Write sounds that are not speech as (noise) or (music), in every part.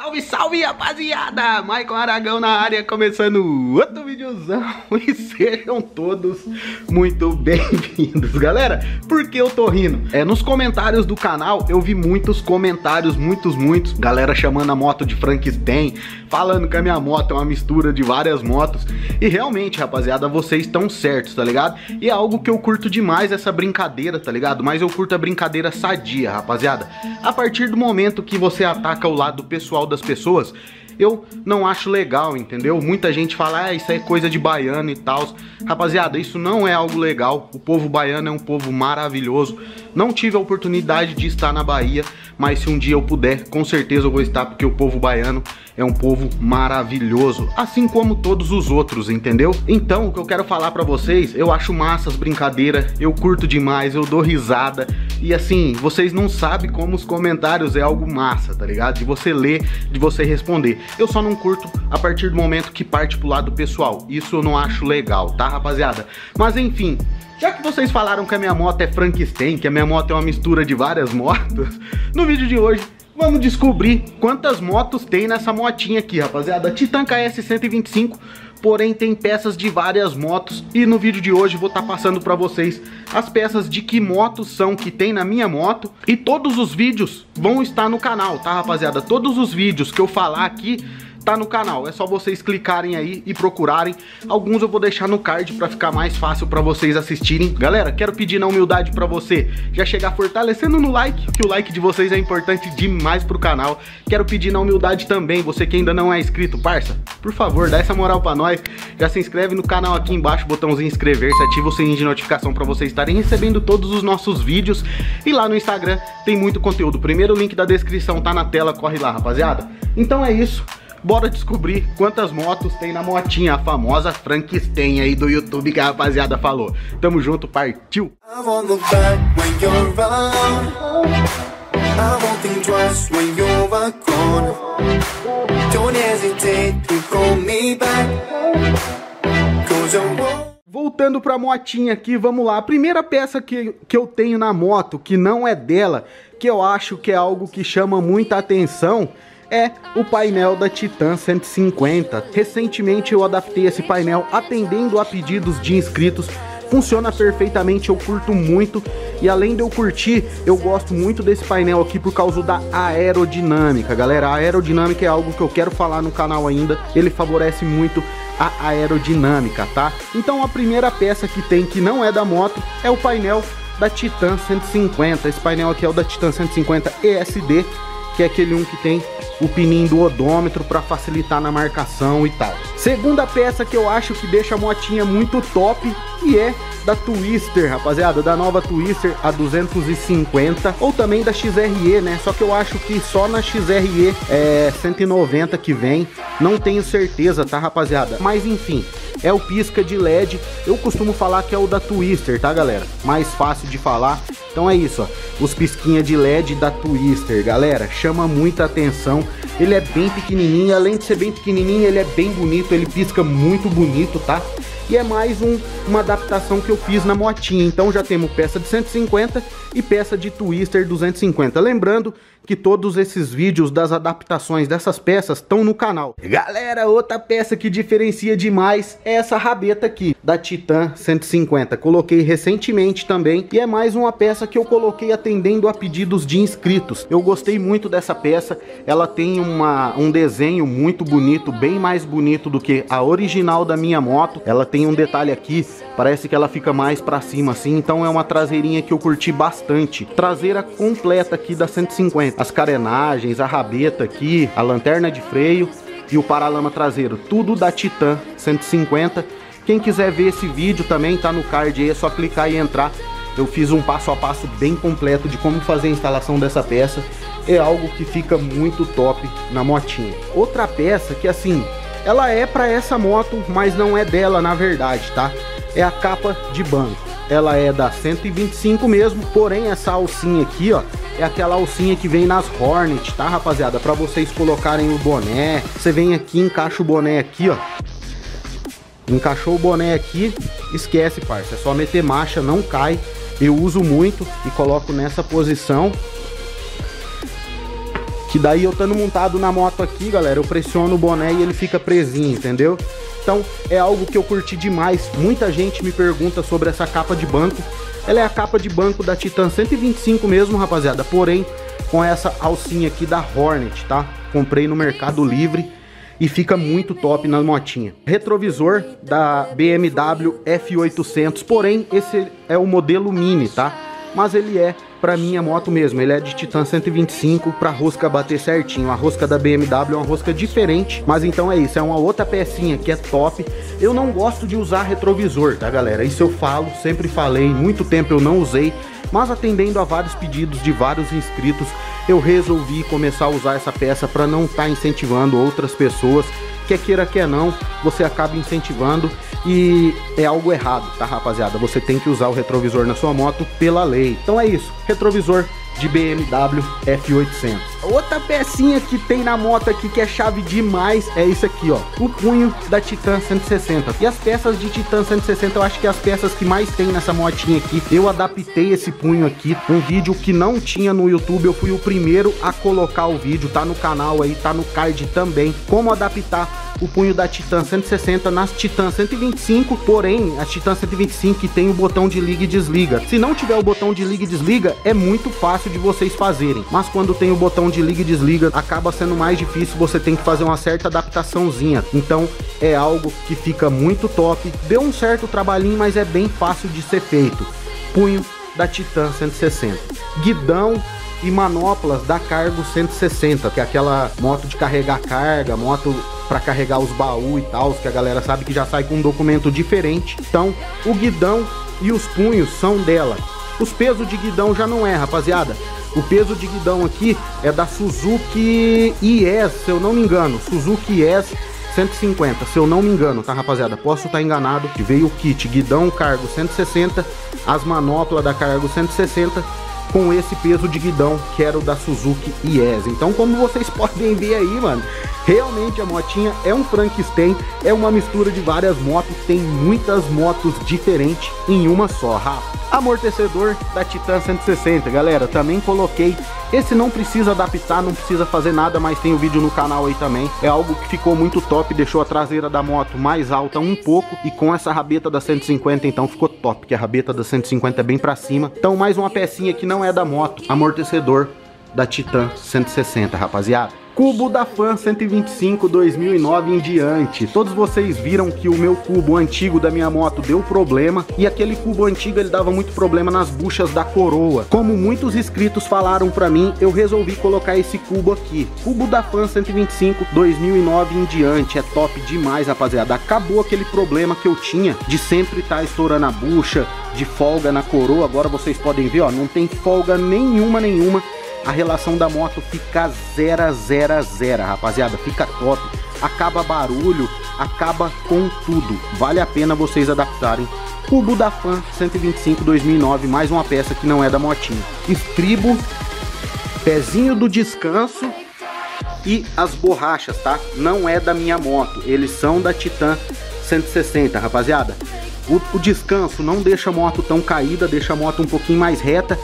Salve, salve, rapaziada! Maicon Aragão na área, começando outro videozão (laughs) e sejam todos muito bem-vindos. Galera, por que eu tô rindo? É, nos comentários do canal eu vi muitos comentários, muitos, muitos, galera chamando a moto de Frankenstein, falando que a minha moto é uma mistura de várias motos e realmente, rapaziada, vocês estão certos, tá ligado? E é algo que eu curto demais essa brincadeira, tá ligado? Mas eu curto a brincadeira sadia, rapaziada. A partir do momento que você ataca o lado pessoal das pessoas, eu não acho legal, entendeu? Muita gente fala, ah, isso é coisa de baiano e tal. Rapaziada, isso não é algo legal. O povo baiano é um povo maravilhoso. Não tive a oportunidade de estar na Bahia, mas se um dia eu puder, com certeza eu vou estar, porque o povo baiano é um povo maravilhoso, assim como todos os outros, entendeu? Então, o que eu quero falar para vocês, eu acho massa as brincadeiras, eu curto demais, eu dou risada, e assim, vocês não sabem como os comentários é algo massa, tá ligado? De você ler, de você responder. Eu só não curto a partir do momento que parte pro lado pessoal. Isso eu não acho legal, tá, rapaziada? Mas enfim, já que vocês falaram que a minha moto é Frankenstein, que a minha moto é uma mistura de várias (laughs) motos, no vídeo de hoje vamos descobrir quantas motos tem nessa motinha aqui, rapaziada. Titan KS 125 porém tem peças de várias motos e no vídeo de hoje vou estar tá passando para vocês as peças de que motos são que tem na minha moto e todos os vídeos vão estar no canal, tá rapaziada? Todos os vídeos que eu falar aqui tá no canal. É só vocês clicarem aí e procurarem. Alguns eu vou deixar no card para ficar mais fácil para vocês assistirem. Galera, quero pedir na humildade para você já chegar fortalecendo no like, que o like de vocês é importante demais pro canal. Quero pedir na humildade também, você que ainda não é inscrito, parça, por favor, dá essa moral para nós. Já se inscreve no canal aqui embaixo, botãozinho inscrever-se, ativa o sininho de notificação para vocês estarem recebendo todos os nossos vídeos. E lá no Instagram tem muito conteúdo. Primeiro link da descrição tá na tela, corre lá, rapaziada. Então é isso. Bora descobrir quantas motos tem na motinha, a famosa Frankenstein aí do YouTube que a rapaziada falou. Tamo junto, partiu! Voltando pra motinha aqui, vamos lá. A primeira peça que, que eu tenho na moto, que não é dela, que eu acho que é algo que chama muita atenção, é o painel da Titan 150. Recentemente eu adaptei esse painel atendendo a pedidos de inscritos. Funciona perfeitamente, eu curto muito. E além de eu curtir, eu gosto muito desse painel aqui por causa da aerodinâmica, galera, a aerodinâmica é algo que eu quero falar no canal ainda, ele favorece muito a aerodinâmica, tá? Então a primeira peça que tem que não é da moto é o painel da Titan 150, esse painel aqui é o da Titan 150 ESD, que é aquele um que tem o pininho do odômetro para facilitar na marcação e tal. Segunda peça que eu acho que deixa a motinha muito top e é da Twister, rapaziada, da nova Twister a 250 ou também da XRE, né? Só que eu acho que só na XRE é 190 que vem, não tenho certeza, tá, rapaziada? Mas enfim, é o pisca de LED. Eu costumo falar que é o da Twister, tá, galera? Mais fácil de falar. Então é isso, ó. Os pisquinha de LED da Twister, galera. Chama muita atenção. Ele é bem pequenininho. Além de ser bem pequenininho, ele é bem bonito. Ele pisca muito bonito, tá? E é mais um, uma adaptação que eu fiz na motinha. Então já temos peça de 150 e peça de Twister 250. Lembrando que todos esses vídeos das adaptações dessas peças estão no canal. Galera, outra peça que diferencia demais é essa rabeta aqui, da Titan 150. Coloquei recentemente também e é mais uma peça que eu coloquei atendendo a pedidos de inscritos. Eu gostei muito dessa peça, ela tem uma, um desenho muito bonito, bem mais bonito do que a original da minha moto. Ela tem um detalhe aqui, parece que ela fica mais para cima assim, então é uma traseirinha que eu curti bastante. Traseira completa aqui da 150 as carenagens, a rabeta aqui, a lanterna de freio e o paralama traseiro, tudo da Titan 150. Quem quiser ver esse vídeo também tá no card aí, é só clicar e entrar. Eu fiz um passo a passo bem completo de como fazer a instalação dessa peça. É algo que fica muito top na motinha. Outra peça que assim, ela é para essa moto, mas não é dela na verdade, tá? É a capa de banco ela é da 125 mesmo, porém essa alcinha aqui, ó, é aquela alcinha que vem nas Hornet, tá, rapaziada? Para vocês colocarem o boné, você vem aqui, encaixa o boné aqui, ó. Encaixou o boné aqui, esquece, parça, é só meter marcha, não cai. Eu uso muito e coloco nessa posição. Que daí eu estando montado na moto aqui, galera, eu pressiono o boné e ele fica presinho, entendeu? Então é algo que eu curti demais. Muita gente me pergunta sobre essa capa de banco. Ela é a capa de banco da Titan 125 mesmo, rapaziada. Porém, com essa alcinha aqui da Hornet, tá? Comprei no Mercado Livre e fica muito top na motinha. Retrovisor da BMW F800, porém esse é o modelo Mini, tá? Mas ele é para minha moto mesmo. Ele é de Titan 125 para rosca bater certinho. A rosca da BMW é uma rosca diferente, mas então é isso, é uma outra pecinha que é top. Eu não gosto de usar retrovisor, tá galera? Isso eu falo, sempre falei, muito tempo eu não usei, mas atendendo a vários pedidos de vários inscritos, eu resolvi começar a usar essa peça para não estar tá incentivando outras pessoas quer queira, quer não, você acaba incentivando e é algo errado, tá rapaziada? Você tem que usar o retrovisor na sua moto pela lei. Então é isso, retrovisor de BMW F800. Outra pecinha que tem na moto aqui que é chave demais é isso aqui, ó. O punho da Titan 160. E as peças de Titan 160 eu acho que é as peças que mais tem nessa motinha aqui. Eu adaptei esse punho aqui, um vídeo que não tinha no YouTube. Eu fui o primeiro a colocar o vídeo, tá no canal aí, tá no card também. Como adaptar o punho da Titan 160 nas Titan 125, porém a Titan 125 tem o botão de liga e desliga. Se não tiver o botão de liga e desliga, é muito fácil de vocês fazerem, mas quando tem o botão de liga e desliga, acaba sendo mais difícil, você tem que fazer uma certa adaptaçãozinha. Então é algo que fica muito top, deu um certo trabalhinho, mas é bem fácil de ser feito. Punho da Titan 160. Guidão e manoplas da Cargo 160, que é aquela moto de carregar carga, moto para carregar os baús e tal, que a galera sabe que já sai com um documento diferente. Então, o guidão e os punhos são dela. Os pesos de guidão já não é, rapaziada. O peso de guidão aqui é da Suzuki IS, se eu não me engano. Suzuki IS 150, se eu não me engano, tá, rapaziada? Posso estar enganado. Veio o kit guidão cargo 160, as manoplas da cargo 160 com esse peso de guidão que era o da Suzuki IS. Então, como vocês (laughs) podem ver aí, mano, realmente a motinha é um Frankenstein, é uma mistura de várias motos, tem muitas motos diferentes em uma só, Rafa. Amortecedor da Titan 160, galera, também coloquei esse não precisa adaptar, não precisa fazer nada, mas tem o vídeo no canal aí também. É algo que ficou muito top, deixou a traseira da moto mais alta um pouco e com essa rabeta da 150 então ficou top, que a rabeta da 150 é bem pra cima. Então mais uma pecinha que não é da moto, amortecedor da Titan 160, rapaziada. Cubo da Fan 125 2009 em diante. Todos vocês viram que o meu cubo antigo da minha moto deu problema e aquele cubo antigo ele dava muito problema nas buchas da coroa. Como muitos inscritos falaram para mim, eu resolvi colocar esse cubo aqui. Cubo da Fan 125 2009 em diante. É top demais, rapaziada. Acabou aquele problema que eu tinha de sempre estar tá estourando a bucha, de folga na coroa. Agora vocês podem ver, ó, não tem folga nenhuma, nenhuma a relação da moto fica 0 a 0 a 0, rapaziada, fica top. Acaba barulho, acaba com tudo. Vale a pena vocês adaptarem. Cubo da Fan 125 2009, mais uma peça que não é da motinha. Estribo, pezinho do descanso e as borrachas, tá? Não é da minha moto, eles são da Titan 160, rapaziada. O, o descanso não deixa a moto tão caída, deixa a moto um pouquinho mais reta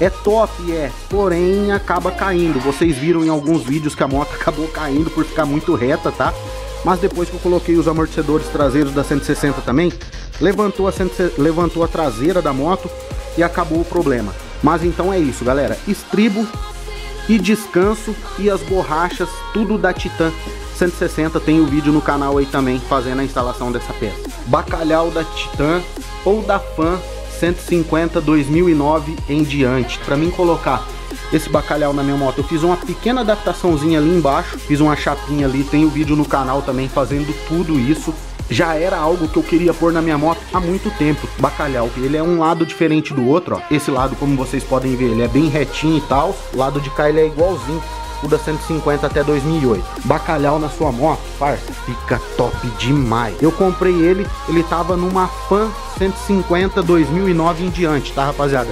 é top, é, porém acaba caindo. Vocês viram em alguns vídeos que a moto (laughs) acabou caindo por ficar muito reta, tá? Mas depois que eu coloquei os amortecedores traseiros da 160 também, levantou a, 100, levantou a traseira da moto e acabou o problema. Mas então é isso, galera. Estribo e descanso e as borrachas, tudo da Titan 160. Tem o vídeo no canal aí também fazendo a instalação dessa peça. Bacalhau da Titan ou da Fan 150 2009 em diante. Para mim colocar esse bacalhau na minha moto, eu fiz uma pequena adaptaçãozinha ali embaixo, fiz uma chapinha ali, tem o vídeo no canal também fazendo tudo isso. Já era algo que eu queria pôr na minha moto há muito tempo. Bacalhau, ele é um lado diferente do outro, ó. Esse lado, como vocês podem ver, ele é bem retinho e tal. O lado de cá ele é igualzinho da 150 até 2008. Bacalhau na sua moto, parça, fica top demais. Eu comprei ele, ele tava numa Fan 150 2009 em diante, tá rapaziada?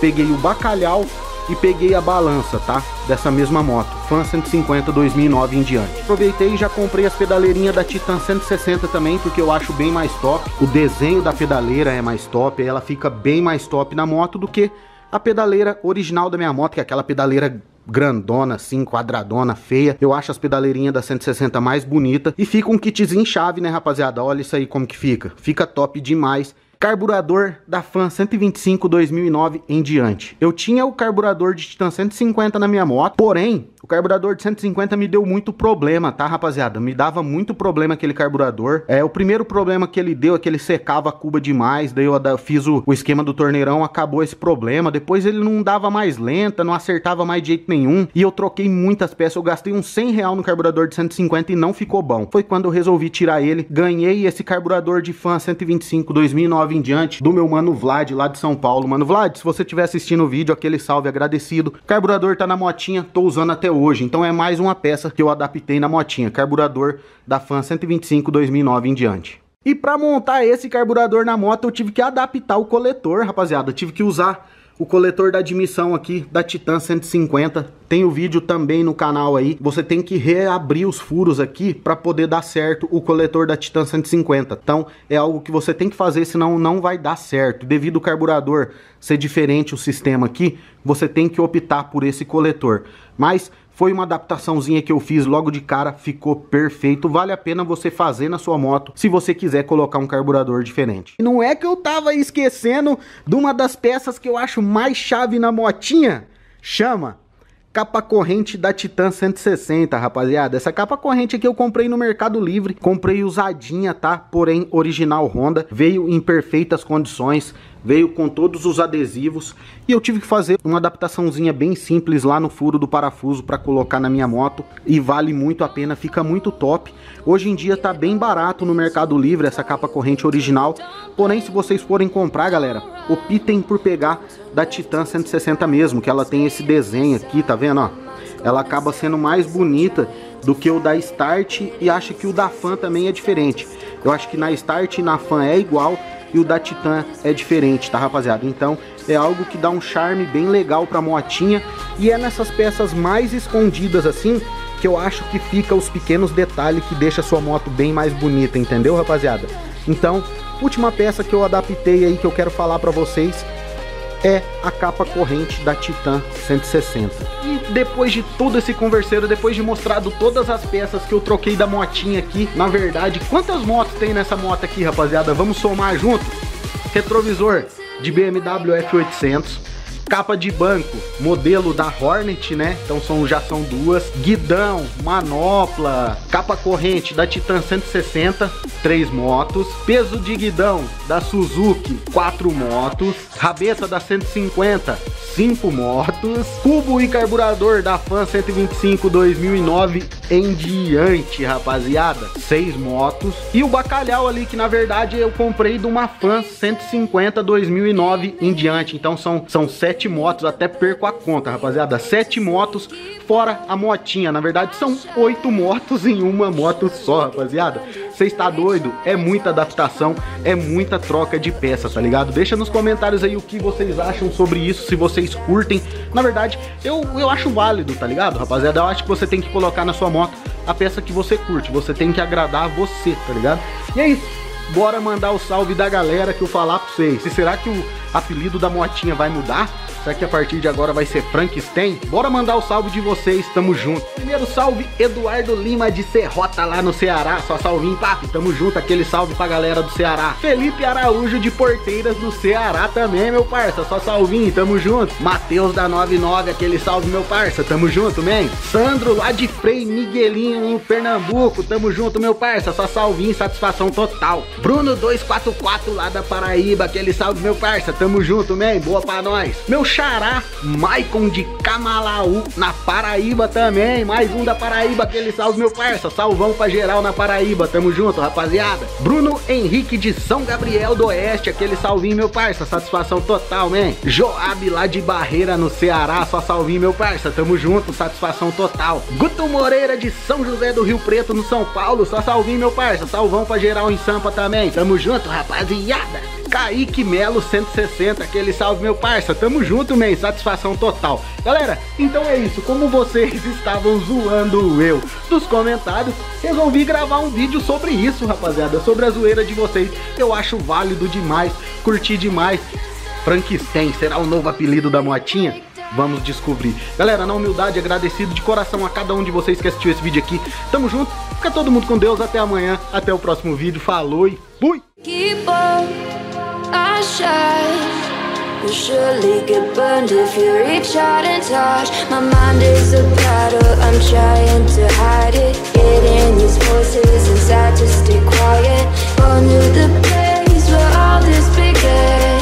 Peguei o bacalhau e peguei a balança, tá? Dessa mesma moto, Fan 150 2009 em diante. Aproveitei e já comprei as pedaleirinhas da Titan 160 também, porque eu acho bem mais top. O desenho da pedaleira é mais top, ela fica bem mais top na moto do que a pedaleira original da minha moto, que é aquela pedaleira grandona assim, quadradona, feia. Eu acho as pedaleirinhas da 160 mais bonita e fica um kitzinho chave, né, rapaziada? Olha isso aí como que fica. Fica top demais carburador da Fan 125 2009 em diante. Eu tinha o carburador de Titan 150 na minha moto, porém, o carburador de 150 me deu muito problema, tá, rapaziada? Me dava muito problema aquele carburador. É, o primeiro problema que ele deu é que ele secava a cuba demais, daí eu fiz o, o esquema do torneirão, acabou esse problema. Depois ele não dava mais lenta, não acertava mais de jeito nenhum, e eu troquei muitas peças. Eu gastei uns 100 real no carburador de 150 e não ficou bom. Foi quando eu resolvi tirar ele, ganhei esse carburador de Fan 125 2009 2009 em diante do meu mano Vlad lá de São Paulo. Mano Vlad, se você estiver assistindo o vídeo, aquele salve agradecido. Carburador tá na motinha, tô usando até hoje. Então é mais uma peça que eu adaptei na motinha. Carburador da Fan 125 2009 em diante. E para montar esse carburador na moto, eu tive que adaptar o coletor, rapaziada. Eu tive que usar o coletor da admissão aqui da Titan 150. Tem o vídeo também no canal aí. Você tem que reabrir os furos aqui para poder dar certo o coletor da Titan 150. Então é algo que você tem que fazer, senão não vai dar certo. Devido ao carburador ser diferente o sistema aqui, você tem que optar por esse coletor. Mas foi uma adaptaçãozinha que eu fiz logo de cara, ficou perfeito. Vale a pena você fazer na sua moto se você quiser colocar um carburador diferente. Não é que eu tava esquecendo de uma das peças que eu acho mais chave na motinha? Chama capa corrente da Titan 160, rapaziada. Essa capa corrente aqui eu comprei no Mercado Livre, comprei usadinha, tá? Porém, original Honda, veio em perfeitas condições, veio com todos os adesivos e eu tive que fazer uma adaptaçãozinha bem simples lá no furo do parafuso para colocar na minha moto e vale muito a pena, fica muito top. Hoje em dia tá bem barato no Mercado Livre essa capa corrente original, porém se vocês forem comprar, galera, optem por pegar da Titan 160 mesmo, que ela tem esse desenho aqui, tá vendo, ó? Ela acaba sendo mais bonita do que o da Start e acho que o da Fan também é diferente. Eu acho que na Start e na Fan é igual, e o da Titan é diferente, tá rapaziada? Então é algo que dá um charme bem legal pra motinha e é nessas peças mais escondidas assim que eu acho que fica os pequenos detalhes que deixa sua moto bem mais bonita, entendeu rapaziada? Então, última peça que eu adaptei aí que eu quero falar pra vocês é a capa corrente da Titan 160. E depois de todo esse converseiro, depois de mostrado todas as peças que eu troquei da motinha aqui, na verdade, quantas motos tem nessa moto aqui, rapaziada? Vamos somar junto? Retrovisor de BMW F800, capa de banco, modelo da Hornet, né? Então são, já são duas. Guidão, manopla, capa corrente da Titan 160, três motos. Peso de guidão da Suzuki, quatro motos. Rabeta da 150, 5 motos, cubo e carburador da Fan 125 2009 em diante, rapaziada, 6 motos e o bacalhau ali que na verdade eu comprei de uma Fan 150 2009 em diante, então são são 7 motos, até perco a conta, rapaziada, 7 motos fora a motinha, na verdade são 8 motos em uma moto só, rapaziada. Você está doido? É muita adaptação, é muita troca de peça, tá ligado? Deixa nos comentários aí o que vocês acham sobre isso, se vocês curtem. Na verdade, eu, eu acho válido, tá ligado, rapaziada? Eu acho que você tem que colocar na sua moto a peça que você curte. Você tem que agradar você, tá ligado? E é isso. Bora mandar o salve da galera que eu falar pra vocês. E será que o apelido da motinha vai mudar? Será que a partir de agora vai ser Frankenstein? Bora mandar o salve de vocês, tamo junto. Primeiro salve, Eduardo Lima de Serrota lá no Ceará. Só salvinho, papi, tamo junto. Aquele salve pra galera do Ceará. Felipe Araújo de Porteiras do Ceará também, meu parça. Só salvinho, tamo junto. Matheus da 99, aquele salve, meu parça. Tamo junto, man. Sandro lá de Frei Miguelinho no Pernambuco. Tamo junto, meu parça. Só salvinho, satisfação total. Bruno 244 lá da Paraíba, aquele salve, meu parça. Tamo junto, man. Boa pra nós. Meu Xará, Maicon de Camalaú, na Paraíba também. Mais um da Paraíba, aquele salve, meu parça. Salvão pra geral na Paraíba, tamo junto, rapaziada. Bruno Henrique de São Gabriel do Oeste, aquele salvinho, meu parça. Satisfação total, man. Joab lá de Barreira, no Ceará, só salvinho, meu parça. Tamo junto, satisfação total. Guto Moreira de São José do Rio Preto, no São Paulo, só salvinho, meu parça. Salvão pra geral em Sampa também. Tamo junto, rapaziada. Kaique Melo 160, aquele salve meu parça, tamo junto, man, satisfação total. Galera, então é isso, como vocês (laughs) estavam zoando eu nos comentários, resolvi gravar um vídeo sobre isso, rapaziada, sobre a zoeira de vocês. Eu acho válido demais, curti demais. Frankenstein será o novo apelido da motinha? Vamos descobrir. Galera, na humildade, agradecido de coração a cada um de vocês que assistiu esse vídeo aqui. Tamo junto, fica todo mundo com Deus, até amanhã, até o próximo vídeo. Falou e fui! I shine. You surely get burned if you reach out and touch. My mind is a battle, I'm trying to hide it. Getting these voices inside to stay quiet. Going to the place where all this began.